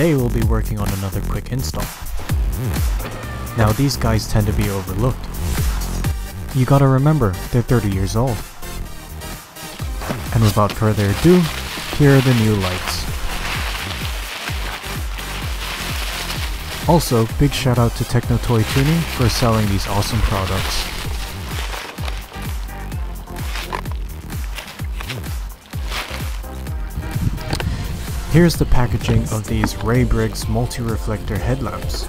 today we'll be working on another quick install. Now these guys tend to be overlooked. You gotta remember, they're 30 years old. And without further ado, here are the new lights. Also, big shout out to Techno Toy Tuning for selling these awesome products. Here's the packaging of these Raybrigs multi-reflector headlamps.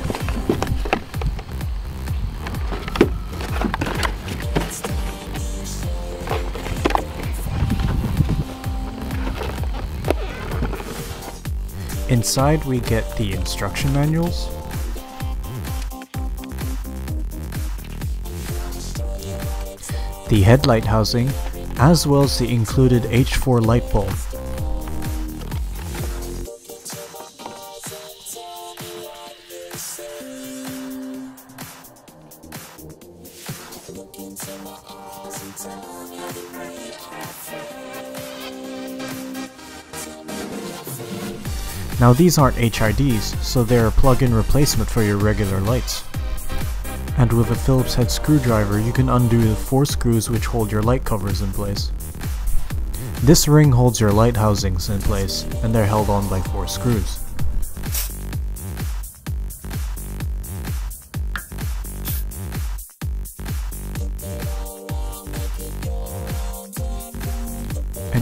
Inside we get the instruction manuals, the headlight housing, as well as the included H4 light bulb. Now these aren't HIDs, so they're a plug-in replacement for your regular lights. And with a Phillips head screwdriver you can undo the four screws which hold your light covers in place. This ring holds your light housings in place, and they're held on by four screws.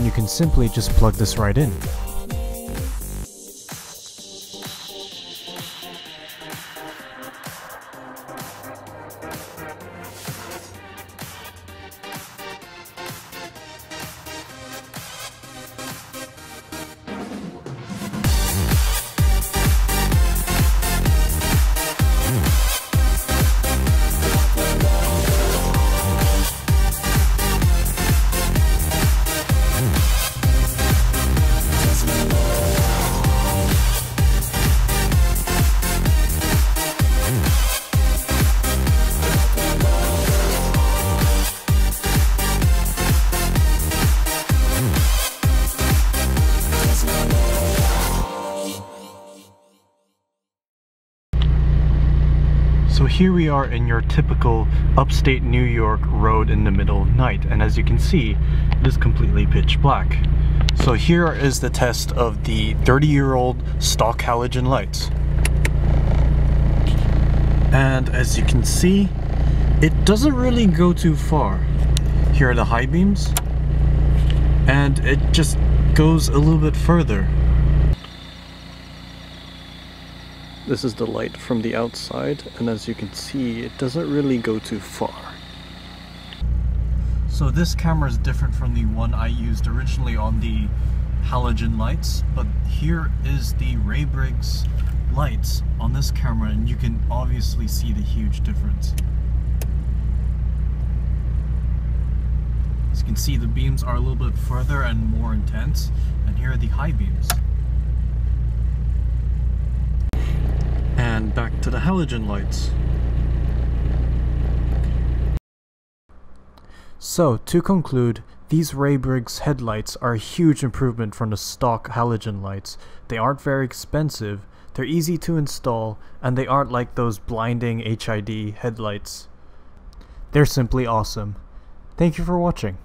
And you can simply just plug this right in. Here we are in your typical upstate New York road in the middle of night and as you can see it is completely pitch black. So here is the test of the 30 year old stock halogen lights. And as you can see it doesn't really go too far. Here are the high beams and it just goes a little bit further. This is the light from the outside and as you can see it doesn't really go too far. So this camera is different from the one I used originally on the halogen lights but here is the Raybrigs lights on this camera and you can obviously see the huge difference. As you can see the beams are a little bit further and more intense and here are the high beams. And back to the halogen lights. So, to conclude, these Raybrigs headlights are a huge improvement from the stock halogen lights. They aren't very expensive, they're easy to install, and they aren't like those blinding HID headlights. They're simply awesome. Thank you for watching.